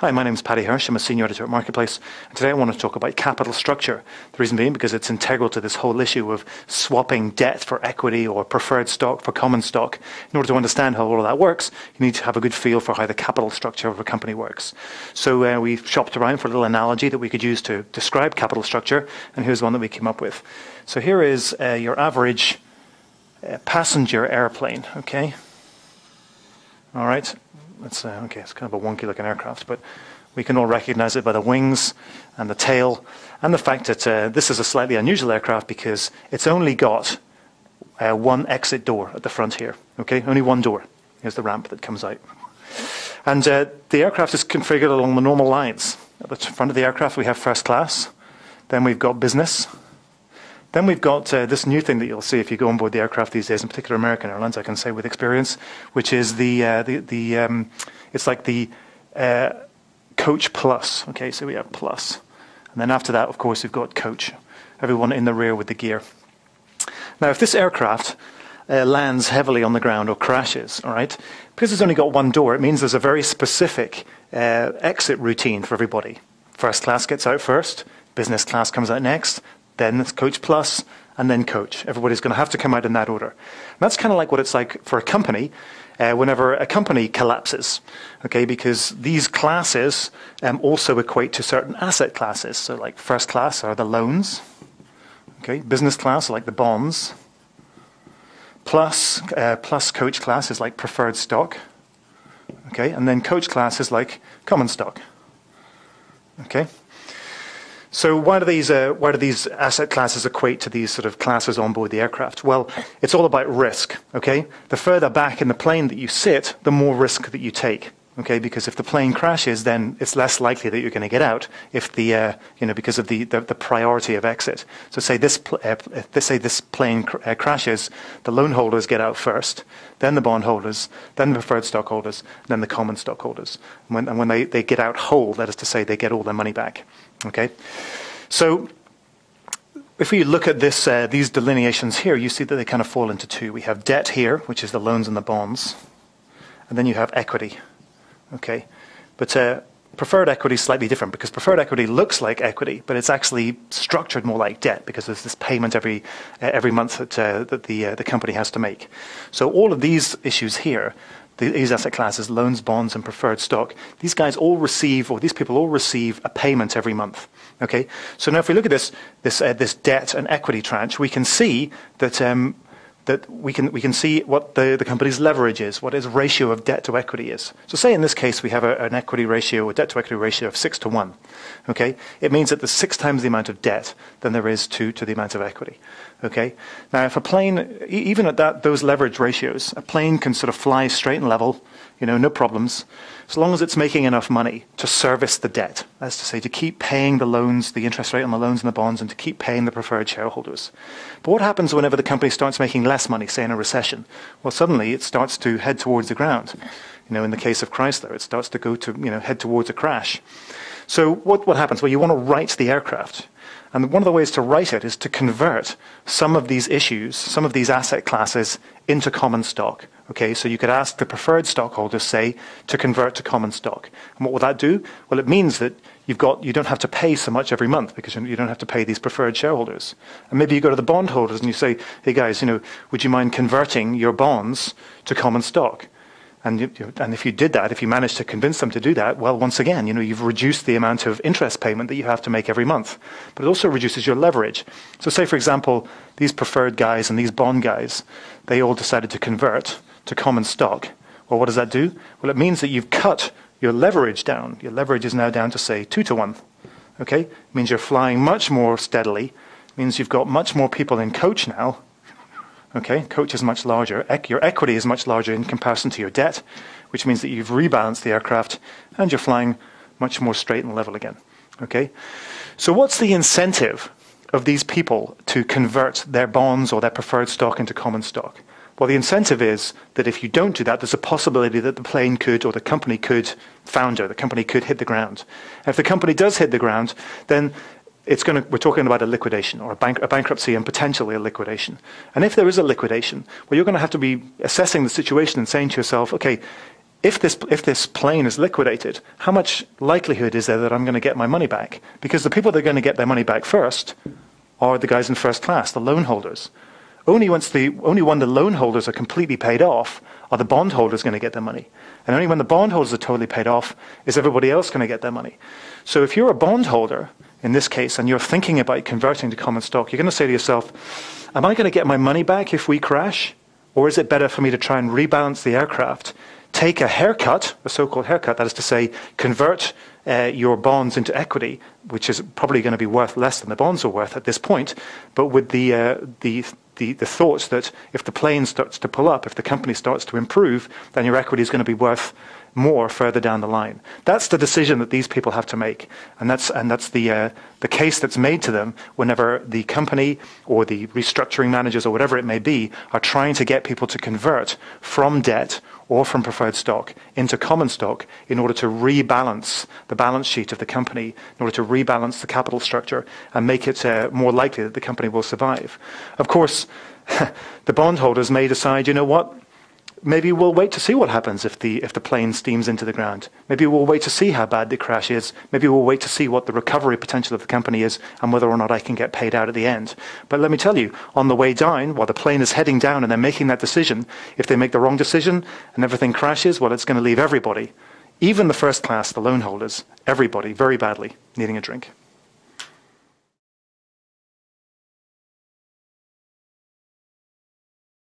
Hi, my name is Paddy Hirsch. I'm a senior editor at Marketplace. And today I want to talk about capital structure. The reason being because it's integral to this whole issue of swapping debt for equity or preferred stock for common stock. In order to understand how all of that works, you need to have a good feel for how the capital structure of a company works. So uh, we shopped around for a little analogy that we could use to describe capital structure, and here's one that we came up with. So here is uh, your average uh, passenger airplane, okay? All right, it's, uh, okay, it's kind of a wonky looking aircraft, but we can all recognize it by the wings and the tail and the fact that uh, this is a slightly unusual aircraft because it's only got uh, one exit door at the front here. Okay, only one door. Here's the ramp that comes out. And uh, the aircraft is configured along the normal lines. At the front of the aircraft, we have first class. Then we've got business. Then we've got uh, this new thing that you'll see if you go on board the aircraft these days, in particular American Airlines, I can say with experience, which is the, uh, the, the um, it's like the uh, Coach Plus. Okay, so we have Plus. And then after that, of course, we've got Coach. Everyone in the rear with the gear. Now, if this aircraft uh, lands heavily on the ground or crashes, all right, because it's only got one door, it means there's a very specific uh, exit routine for everybody. First class gets out first, business class comes out next, then Coach Plus, and then Coach. Everybody's going to have to come out in that order. And that's kind of like what it's like for a company uh, whenever a company collapses, okay, because these classes um, also equate to certain asset classes. So, like first class are the loans, okay, business class are like the bonds, plus, uh, plus coach class is like preferred stock, okay, and then coach class is like common stock, okay. So why do these uh, why do these asset classes equate to these sort of classes on board the aircraft? Well, it's all about risk. Okay, the further back in the plane that you sit, the more risk that you take. Okay, because if the plane crashes, then it's less likely that you're going to get out. If the uh, you know because of the, the, the, priority of exit. So say this uh, say this plane cr uh, crashes, the loan holders get out first, then the bondholders, then the preferred stockholders, then the common stockholders. And when, and when they, they get out whole, that is to say, they get all their money back. Okay? So if we look at this, uh, these delineations here, you see that they kind of fall into two. We have debt here, which is the loans and the bonds, and then you have equity. Okay, but uh, preferred equity is slightly different because preferred equity looks like equity, but it's actually structured more like debt because there's this payment every uh, every month that, uh, that the uh, the company has to make. So all of these issues here these asset classes, loans, bonds, and preferred stock, these guys all receive, or these people all receive a payment every month. Okay, so now if we look at this, this, uh, this debt and equity tranche, we can see that um, that we can, we can see what the, the company's leverage is, what its ratio of debt to equity is. So say in this case we have a, an equity ratio, a debt to equity ratio of 6 to 1. Okay? It means that there's six times the amount of debt than there is to, to the amount of equity. Okay? Now if a plane, even at that, those leverage ratios, a plane can sort of fly straight and level, you know, no problems, as long as it's making enough money to service the debt. That's to say, to keep paying the loans, the interest rate on the loans and the bonds, and to keep paying the preferred shareholders. But what happens whenever the company starts making less money, say in a recession? Well, suddenly it starts to head towards the ground. You know, in the case of Chrysler, it starts to go to, you know, head towards a crash. So what, what happens? Well, you want to right the aircraft. And one of the ways to right it is to convert some of these issues, some of these asset classes, into common stock. Okay, so you could ask the preferred stockholders, say, to convert to common stock. And what will that do? Well, it means that you've got, you don't have to pay so much every month because you don't have to pay these preferred shareholders. And maybe you go to the bondholders and you say, hey guys, you know, would you mind converting your bonds to common stock? And, you, and if you did that, if you managed to convince them to do that, well, once again, you know, you've reduced the amount of interest payment that you have to make every month. But it also reduces your leverage. So say, for example, these preferred guys and these bond guys, they all decided to convert to common stock. Well, what does that do? Well, it means that you've cut your leverage down. Your leverage is now down to, say, 2 to 1. Okay? It means you're flying much more steadily. It means you've got much more people in coach now Okay, coach is much larger. Your equity is much larger in comparison to your debt, which means that you've rebalanced the aircraft and you're flying much more straight and level again. Okay, so what's the incentive of these people to convert their bonds or their preferred stock into common stock? Well, the incentive is that if you don't do that, there's a possibility that the plane could or the company could founder, the company could hit the ground. And if the company does hit the ground, then it's going to, we're talking about a liquidation or a, bank, a, bankruptcy and potentially a liquidation. And if there is a liquidation, well, you're going to have to be assessing the situation and saying to yourself, okay, if this, if this plane is liquidated, how much likelihood is there that I'm going to get my money back? Because the people that are going to get their money back first are the guys in first class, the loan holders. Only, once the, only when the loan holders are completely paid off are the bondholders going to get their money. And only when the bondholders are totally paid off is everybody else going to get their money. So if you're a bondholder, in this case, and you're thinking about converting to common stock, you're going to say to yourself, am I going to get my money back if we crash? Or is it better for me to try and rebalance the aircraft, take a haircut, a so-called haircut, that is to say, convert uh, your bonds into equity, which is probably going to be worth less than the bonds are worth at this point, but with the, uh, the, the, the thoughts that if the plane starts to pull up, if the company starts to improve, then your equity is going to be worth more further down the line. That's the decision that these people have to make, and that's and that's the uh, the case that's made to them whenever the company or the restructuring managers or whatever it may be are trying to get people to convert from debt or from preferred stock into common stock in order to rebalance the balance sheet of the company, in order to rebalance the capital structure and make it uh, more likely that the company will survive. Of course, the bondholders may decide, you know what, maybe we'll wait to see what happens if the, if the plane steams into the ground. Maybe we'll wait to see how bad the crash is. Maybe we'll wait to see what the recovery potential of the company is and whether or not I can get paid out at the end. But let me tell you, on the way down, while the plane is heading down and they're making that decision, if they make the wrong decision and everything crashes, well, it's going to leave everybody, even the first class, the loan holders, everybody, very badly needing a drink.